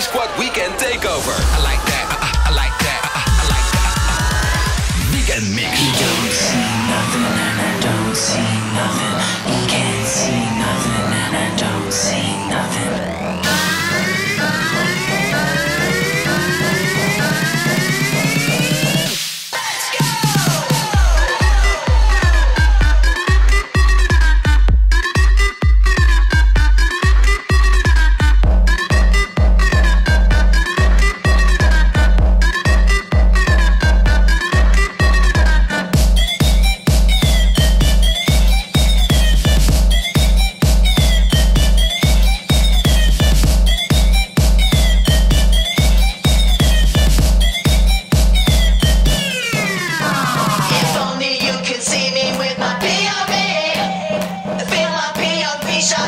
Squad Weekend Takeover. I like that. I, I like that. I, I like that. Weekend Mix. Don't see nothing and I don't see nothing. Can't see nothing and I don't see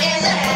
is it?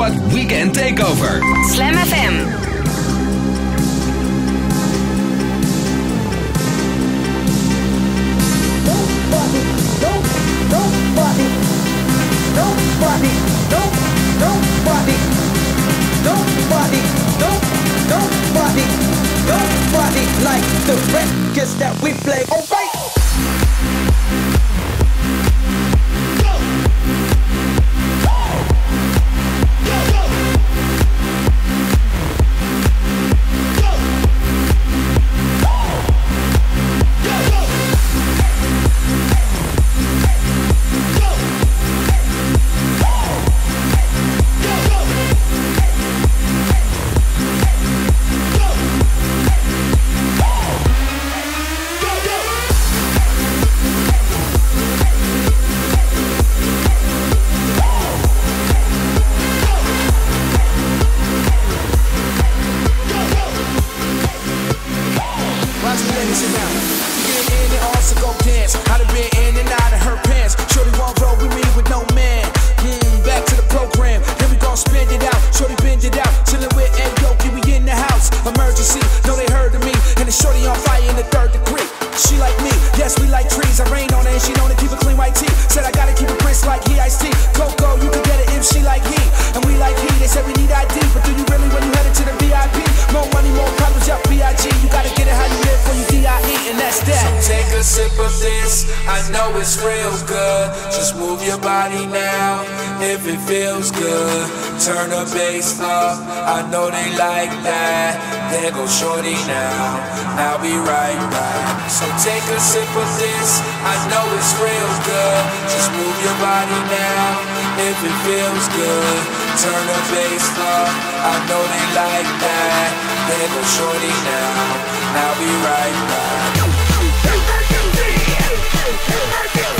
Squad Weekend Takeover. Slam FM. It's real good. Just move your body now if it feels good. Turn the bass up, I know they like that. There go shorty now, I'll be right back. So take a sip of this, I know it's real good. Just move your body now if it feels good. Turn the bass up, I know they like that. There go shorty now, I'll be right back. Slam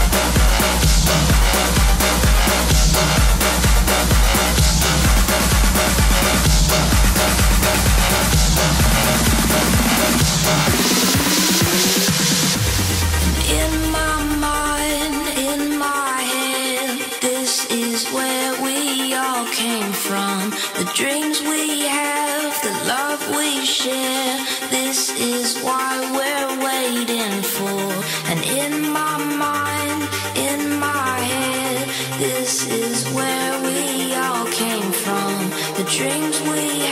this is where we all came from. The dreams we have,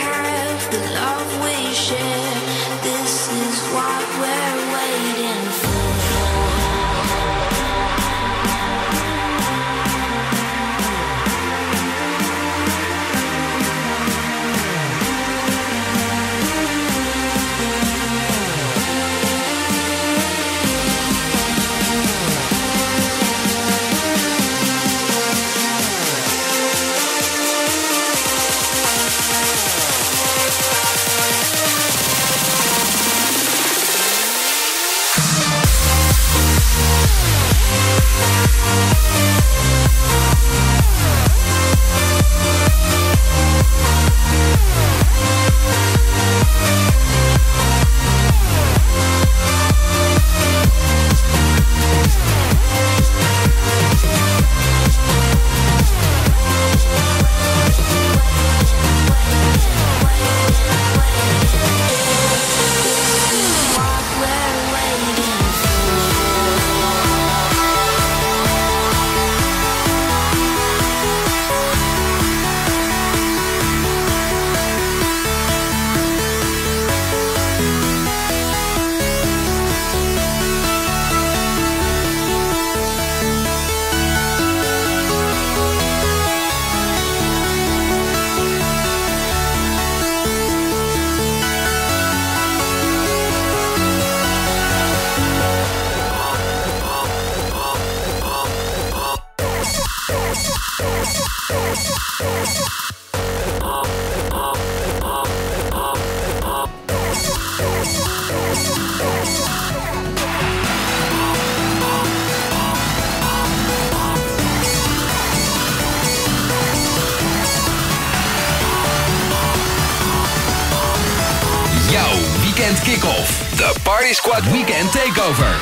kick-off. De Party Squad Weekend Takeover.